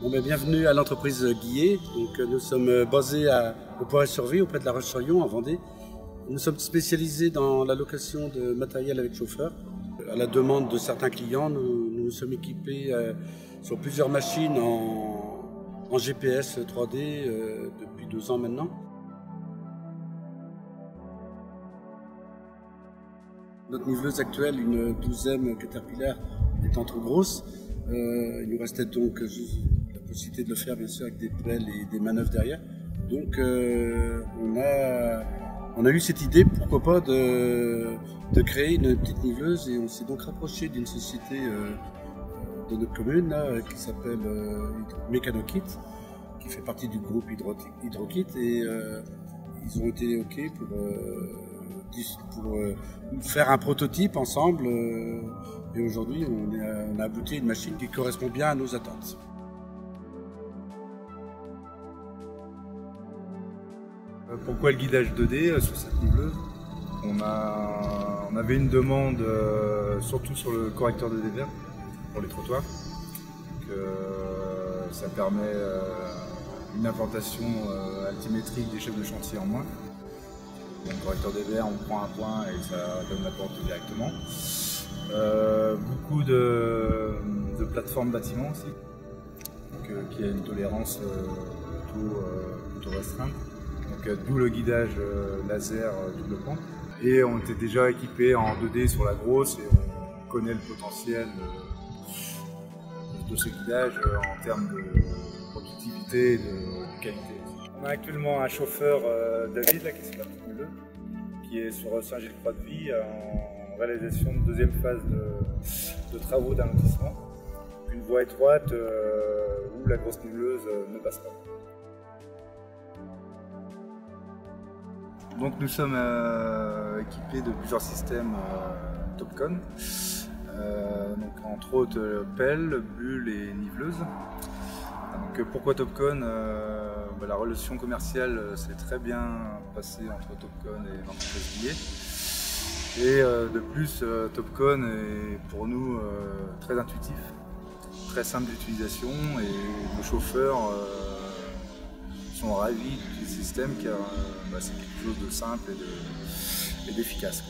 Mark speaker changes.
Speaker 1: Bon, ben, bienvenue à l'entreprise Guillet. Donc, nous sommes basés à, au Poiret-sur-Vie, auprès de la Roche-sur-Yon, en Vendée. Nous sommes spécialisés dans la location de matériel avec chauffeur. À la demande de certains clients, nous nous sommes équipés euh, sur plusieurs machines en, GPS 3D euh, depuis deux ans maintenant. Notre niveleuse actuelle, une douzième Caterpillar, étant trop grosse, euh, il nous restait donc possibilité de le faire bien sûr avec des pelles et des manœuvres derrière. Donc on, a, on a eu cette idée, pourquoi pas, de, créer une petite niveleuse et on s'est donc rapproché d'une société de notre commune qui s'appelle euh, Mécanokit, qui fait partie du groupe Hydrokit et euh, ils ont été OK pour, euh, faire un prototype ensemble et aujourd'hui on, a abouti à une machine qui correspond bien à nos attentes.
Speaker 2: Pourquoi le guidage 2D sur cette niveleuse on, on avait une demande surtout sur le correcteur de dévers pour les trottoirs. Euh, ça permet euh, une implantation euh, altimétrique des chefs de chantier en moins. Donc correcteur des verres, on prend un point et ça donne la porte directement. beaucoup de, plateformes bâtiments aussi, qui a une tolérance plutôt, restreinte. Donc d'où le guidage laser double point. Et on était déjà équipé en 2D sur la grosse et on connaît le potentiel de ce guidage euh, en termes de productivité et de, qualité. On a actuellement un chauffeur euh, David qui sur qui est sur Saint-Gilles-Croix-de-Vie en réalisation de deuxième phase de, travaux d'allotissement. Une voie étroite euh, où la grosse niveleuse ne passe pas. Donc nous sommes équipés de plusieurs systèmes Topcon. Euh, donc entre autres euh, pelle, bulle et niveleuse. Euh, pourquoi Topcon bah, La relation commerciale s'est très bien passée entre Topcon et l'entreprise Billet. Et de plus, Topcon est pour nous très intuitif, très simple d'utilisation et nos chauffeurs sont ravis du système car bah, c'est quelque chose de simple et d'efficace.